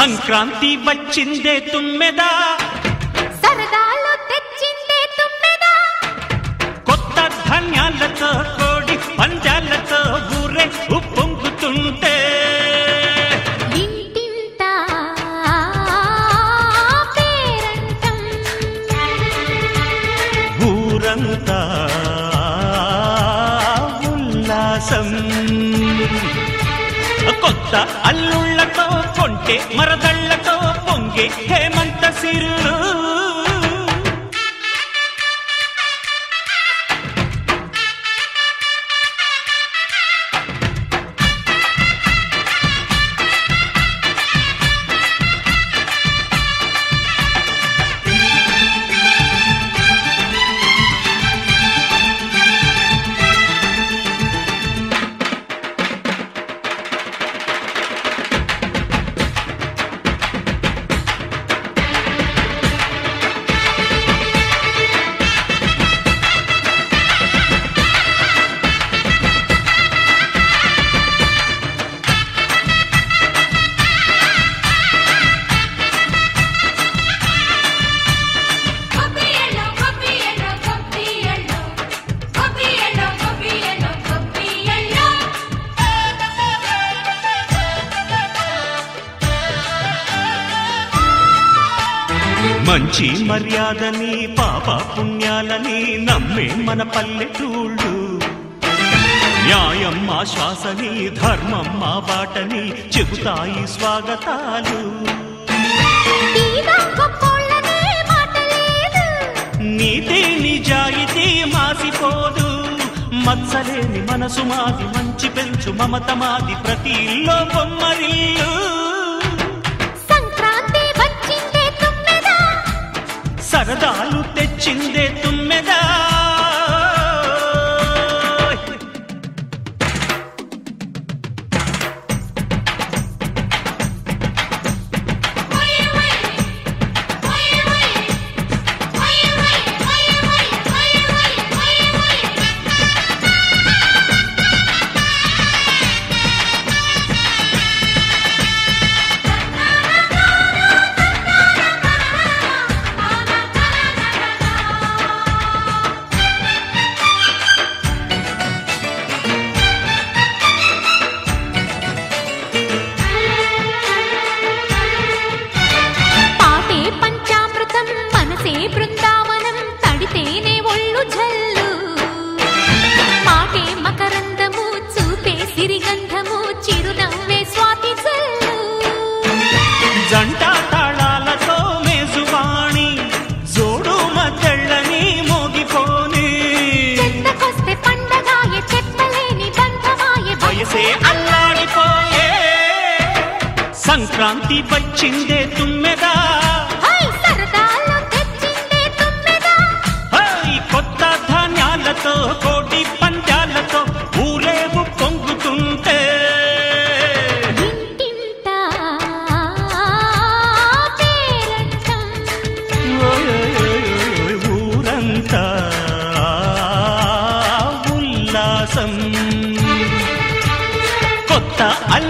సంక్రాంతి వచ్చిందే తుమ్మెదా? సరదాలు తెచ్చిందే తుమ్మెదా? కొత్త ధాన్యాలతో కోడి పంజాలతో ఊరే ఉప్పొంగుతుంటే. ఊరంతా ఉల్లాసం. కొత్త అల్లుళ్ళతో కొంటే మరదళ్ళతో పొంగే హేమంత సిరులు. మంచి మర్యాదని పాప పుణ్యాలని నమ్మే మన పల్లెటూళ్ళు. న్యాయం మా శ్వాసని ధర్మం మా బాటని చెబుతాయి స్వాగతాలు. నీతే గొప్పోళ్ళనే నిజాయితీ మాసిపోదు. మత్సలేని మనసు మాది మంచి పెంచు మమత మాది. ప్రతి ఇల్లో బొమ్మరిల్లు. సరదాలు తెచ్చిందే తుమ్మెదా? జంట తాళాలతో మేజువాణి జోడు మద్దళ్ళని మోగిపోని. చెంతకొస్తే పండగాయ చెప్పలేని బంధమాయ వయసే అల్లాడిపోయే. సంక్రాంతి వచ్చిందే తుమ్మెదా ఉల్లాసం కొత్త అల్లుడు